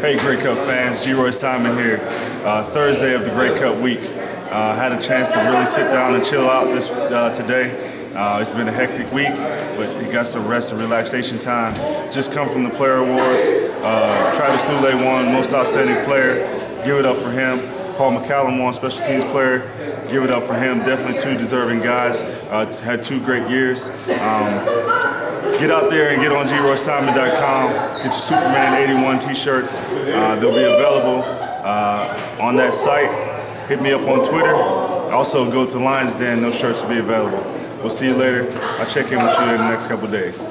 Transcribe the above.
Hey, Grey Cup fans, Geroy Simon here. Uh, Thursday of the Grey Cup week. Uh, had a chance to really sit down and chill out this uh, today. Uh, it's been a hectic week, but you got some rest and relaxation time. Just come from the Player Awards. Uh, Travis Lulay won Most Outstanding Player. Give it up for him. Paul McCallum won Special Teams Player. Give it up for him. Definitely two deserving guys. Uh, had two great years. Um, get out there and get on geroysimon.com. Get your Superman 81 t-shirts. Uh, they'll be available uh, on that site. Hit me up on Twitter. Also go to Lions Den. Those shirts will be available. We'll see you later. I'll check in with you in the next couple days.